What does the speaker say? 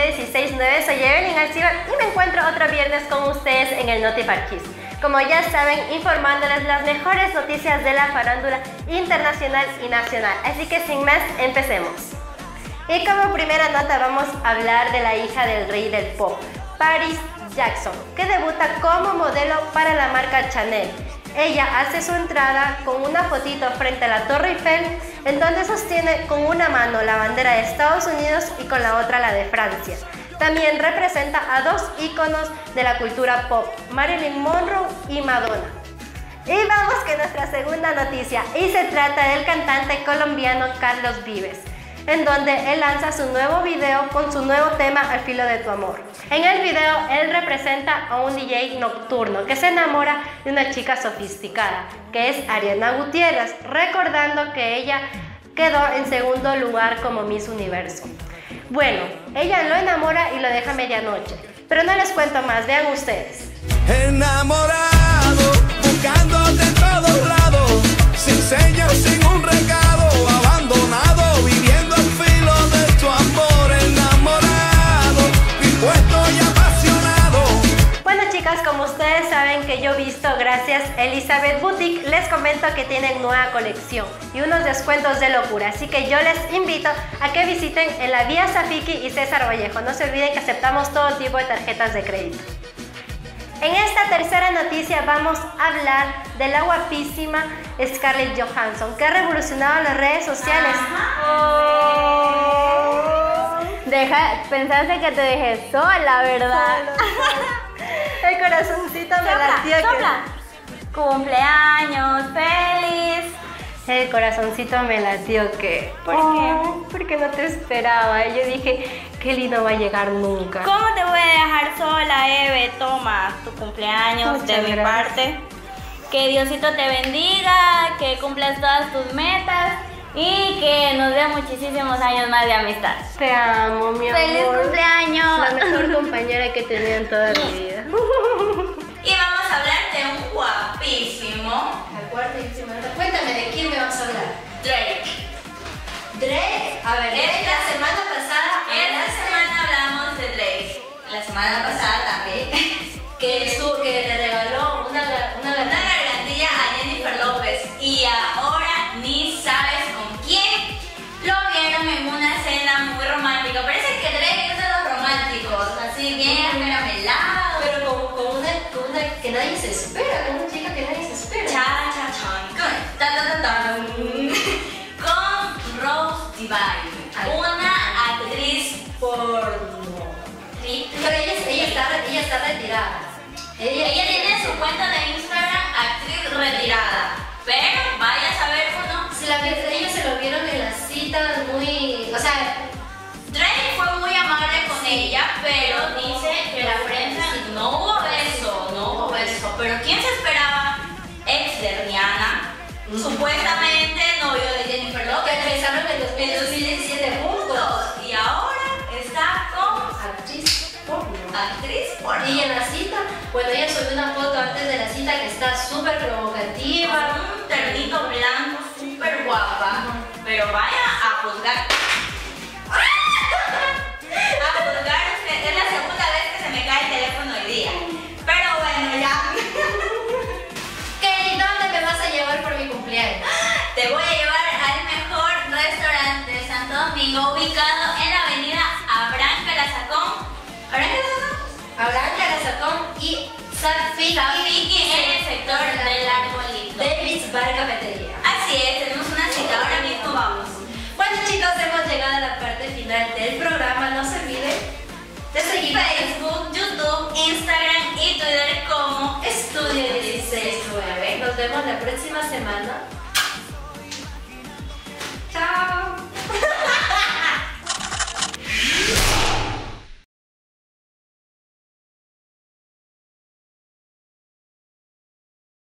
el Ciber y me encuentro otro viernes con ustedes en el Notiparquis. Como ya saben, informándoles las mejores noticias de la farándula internacional y nacional. Así que sin más, empecemos. Y como primera nota vamos a hablar de la hija del rey del pop, Paris Jackson, que debuta como modelo para la marca Chanel. Ella hace su entrada con una fotito frente a la Torre Eiffel, en donde sostiene con una mano la bandera de Estados Unidos y con la otra la de Francia. También representa a dos íconos de la cultura pop, Marilyn Monroe y Madonna. Y vamos que nuestra segunda noticia, y se trata del cantante colombiano Carlos Vives en donde él lanza su nuevo video con su nuevo tema Al filo de tu amor. En el video él representa a un DJ nocturno que se enamora de una chica sofisticada, que es Ariana Gutiérrez, recordando que ella quedó en segundo lugar como Miss Universo. Bueno, ella lo enamora y lo deja medianoche, pero no les cuento más, vean ustedes. Enamorado, buscándote en todos lados, sin señas, sin un recado, gracias Elizabeth Boutique, les comento que tienen nueva colección y unos descuentos de locura. Así que yo les invito a que visiten en la vía Safiki y César Vallejo. No se olviden que aceptamos todo tipo de tarjetas de crédito. En esta tercera noticia vamos a hablar de la guapísima Scarlett Johansson, que ha revolucionado las redes sociales. Deja, pensaste que te dejé sola, ¿verdad? El corazoncito me latió que... Cumpleaños, feliz. El corazoncito me latió que... ¿Por qué? Porque no te esperaba. Yo dije, Kelly no va a llegar nunca. ¿Cómo te voy a dejar sola, Eve? Toma tu cumpleaños de mi parte. Que Diosito te bendiga, que cumplas todas tus metas y que nos dé muchísimos años más de amistad. Te amo, mi amor. ¡Feliz cumpleaños! La mejor compañera que he tenido en toda mi vida. y vamos a hablar de un guapísimo. Guapísimo. Cuéntame, ¿de quién me vas a hablar? Drake. Drake. A ver, la semana pasada. Esta semana hablamos de Drake. La semana pasada también. que, su, que le regaló una, una, una gargantilla a Jennifer López. Y ahora se espera, con una chica que nadie se espera. Cha, cha, cha. Con, ta, ta, ta, con Rose Divine, una actriz porno. Pero ella, ella, está, ella está retirada. Ella, ella tiene su cuenta de Instagram, actriz retirada. Pero vaya a saber uno. Si la ellos se lo vieron en la muy... O sea, Drake fue muy amable con ella, pero dice en 2017 juntos. Y ahora está con actriz porno. Actriz porno. Y en la cita, bueno, ella subió una foto antes de la cita que está súper provocativa. un ternito blanco, súper guapa. Pero vaya a juzgar. Abraham Calazacón y. Safiki en el sector del arbolito. David's Bar Cafetería. Así es, tenemos una cita ahora mismo vamos. Bueno chicos, hemos llegado a la parte final del programa. No se olviden de seguir Facebook, YouTube, Instagram y Twitter como Estudio 169. Nos vemos la próxima semana